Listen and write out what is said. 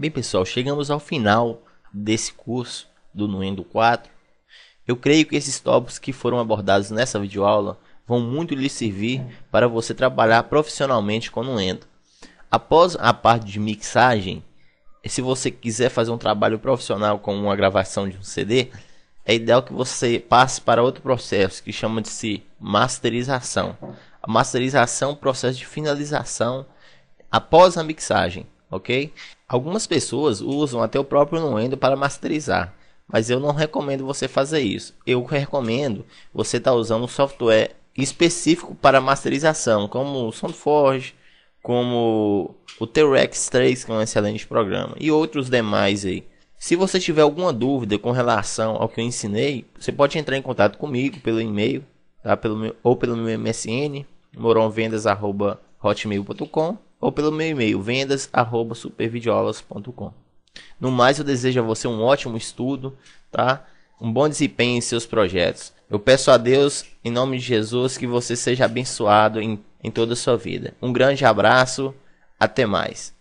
Bem, pessoal, chegamos ao final desse curso do Nuendo 4. Eu creio que esses tópicos que foram abordados nessa videoaula vão muito lhe servir para você trabalhar profissionalmente com Nuendo. Após a parte de mixagem, se você quiser fazer um trabalho profissional com uma gravação de um CD, é ideal que você passe para outro processo que chama de se masterização. A masterização é processo de finalização após a mixagem, ok? Algumas pessoas usam até o próprio Nuendo para masterizar, mas eu não recomendo você fazer isso. Eu recomendo você estar tá usando um software específico para masterização, como o SoundForge, como o T-Rex 3, que é um excelente programa, e outros demais aí. Se você tiver alguma dúvida com relação ao que eu ensinei, você pode entrar em contato comigo pelo e-mail, tá? pelo meu, ou pelo meu MSN, moronvendas.hotmail.com ou pelo meu e-mail, vendas.supervideoaulas.com. No mais, eu desejo a você um ótimo estudo, tá? um bom desempenho em seus projetos. Eu peço a Deus, em nome de Jesus, que você seja abençoado em, em toda a sua vida. Um grande abraço, até mais.